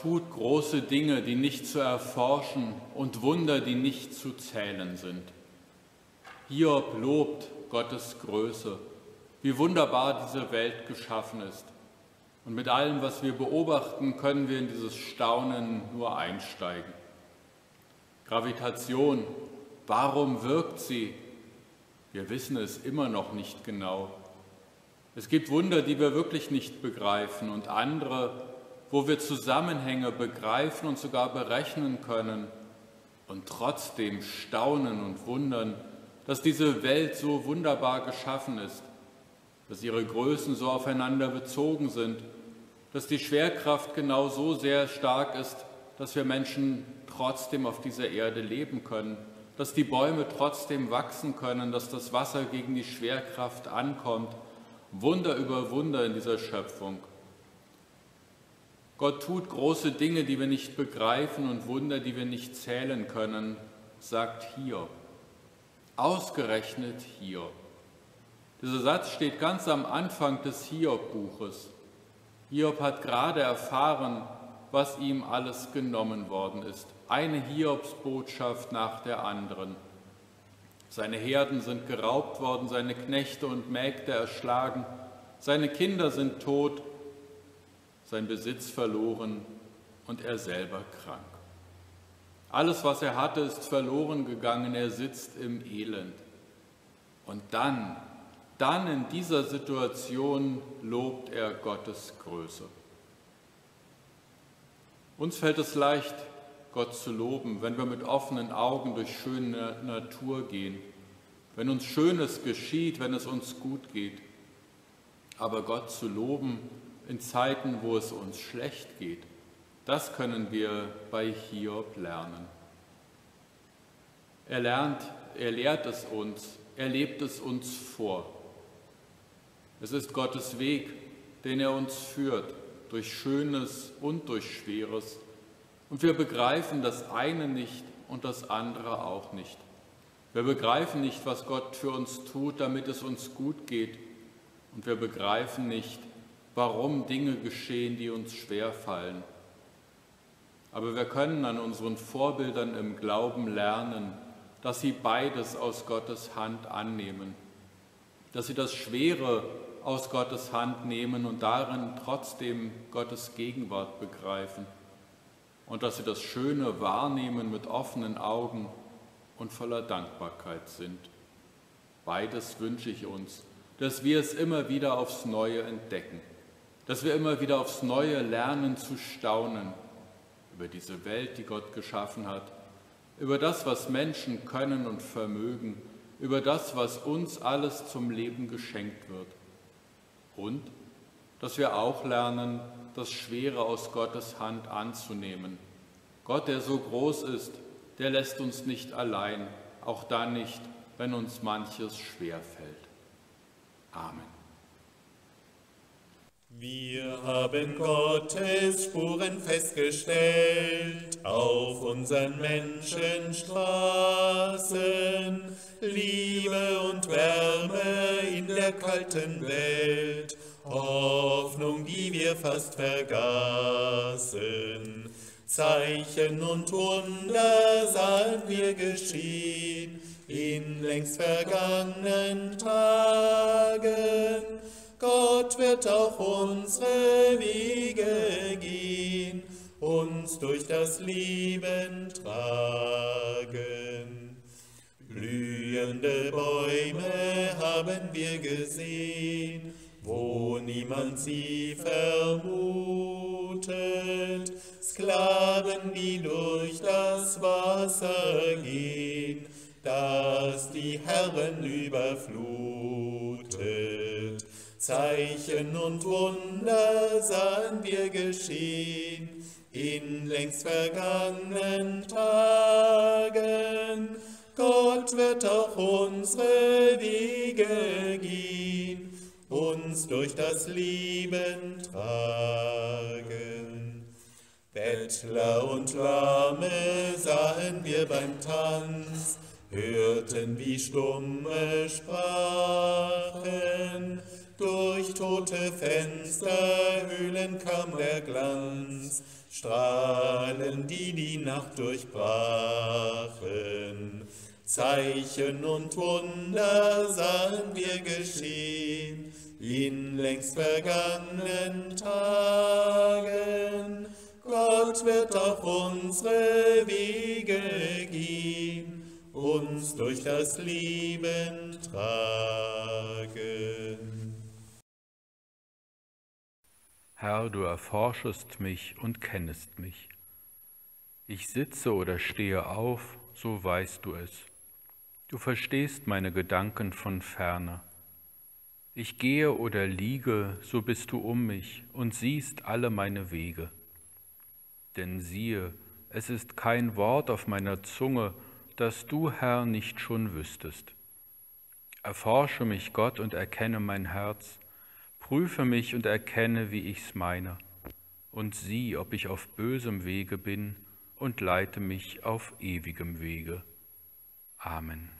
Tut große Dinge, die nicht zu erforschen und Wunder, die nicht zu zählen sind. Hiob lobt Gottes Größe, wie wunderbar diese Welt geschaffen ist. Und mit allem, was wir beobachten, können wir in dieses Staunen nur einsteigen. Gravitation, warum wirkt sie? Wir wissen es immer noch nicht genau. Es gibt Wunder, die wir wirklich nicht begreifen und andere, wo wir Zusammenhänge begreifen und sogar berechnen können und trotzdem staunen und wundern, dass diese Welt so wunderbar geschaffen ist, dass ihre Größen so aufeinander bezogen sind, dass die Schwerkraft genau so sehr stark ist, dass wir Menschen trotzdem auf dieser Erde leben können, dass die Bäume trotzdem wachsen können, dass das Wasser gegen die Schwerkraft ankommt. Wunder über Wunder in dieser Schöpfung. Gott tut große Dinge, die wir nicht begreifen und Wunder, die wir nicht zählen können, sagt Hiob. Ausgerechnet Hiob. Dieser Satz steht ganz am Anfang des Hiob-Buches. Hiob hat gerade erfahren, was ihm alles genommen worden ist. Eine Hiobsbotschaft nach der anderen. Seine Herden sind geraubt worden, seine Knechte und Mägde erschlagen, seine Kinder sind tot sein Besitz verloren und er selber krank. Alles, was er hatte, ist verloren gegangen, er sitzt im Elend. Und dann, dann in dieser Situation lobt er Gottes Größe. Uns fällt es leicht, Gott zu loben, wenn wir mit offenen Augen durch schöne Natur gehen, wenn uns Schönes geschieht, wenn es uns gut geht. Aber Gott zu loben, in Zeiten, wo es uns schlecht geht. Das können wir bei Hiob lernen. Er lernt, er lehrt es uns, er lebt es uns vor. Es ist Gottes Weg, den er uns führt, durch Schönes und durch Schweres. Und wir begreifen das eine nicht und das andere auch nicht. Wir begreifen nicht, was Gott für uns tut, damit es uns gut geht. Und wir begreifen nicht, warum Dinge geschehen, die uns schwer fallen. Aber wir können an unseren Vorbildern im Glauben lernen, dass sie beides aus Gottes Hand annehmen, dass sie das Schwere aus Gottes Hand nehmen und darin trotzdem Gottes Gegenwart begreifen und dass sie das Schöne wahrnehmen mit offenen Augen und voller Dankbarkeit sind. Beides wünsche ich uns, dass wir es immer wieder aufs Neue entdecken dass wir immer wieder aufs Neue lernen zu staunen über diese Welt, die Gott geschaffen hat, über das, was Menschen können und vermögen, über das, was uns alles zum Leben geschenkt wird. Und dass wir auch lernen, das Schwere aus Gottes Hand anzunehmen. Gott, der so groß ist, der lässt uns nicht allein, auch dann nicht, wenn uns manches schwer fällt. Amen. Wir haben Gottes Spuren festgestellt auf unseren Menschenstraßen. Liebe und Wärme in der kalten Welt, Hoffnung, die wir fast vergaßen. Zeichen und Wunder sahen wir geschehen in längst vergangenen Tagen Gott wird auch unsere Wege gehen, uns durch das Leben tragen. Blühende Bäume haben wir gesehen, wo niemand sie vermutet. Sklaven, die durch das Wasser gehen, das die Herren überflutet. Zeichen und Wunder sahen wir geschehen in längst vergangenen Tagen. Gott wird auch unsere Wege gehen, uns durch das Leben tragen. Bettler und Lahme sahen wir beim Tanz, hörten wie stumme sprachen, Durch tote Fensterhöhlen kam der Glanz, Strahlen, die die Nacht durchbrachen. Zeichen und Wunder sahen wir geschehen in längst vergangenen Tagen. Gott wird auf unsere Wege gehen, uns durch das Leben tragen. Herr, du erforschest mich und kennest mich. Ich sitze oder stehe auf, so weißt du es. Du verstehst meine Gedanken von ferne. Ich gehe oder liege, so bist du um mich und siehst alle meine Wege. Denn siehe, es ist kein Wort auf meiner Zunge, das du, Herr, nicht schon wüsstest. Erforsche mich, Gott, und erkenne mein Herz, Prüfe mich und erkenne, wie ich's meine, und sieh, ob ich auf bösem Wege bin, und leite mich auf ewigem Wege. Amen.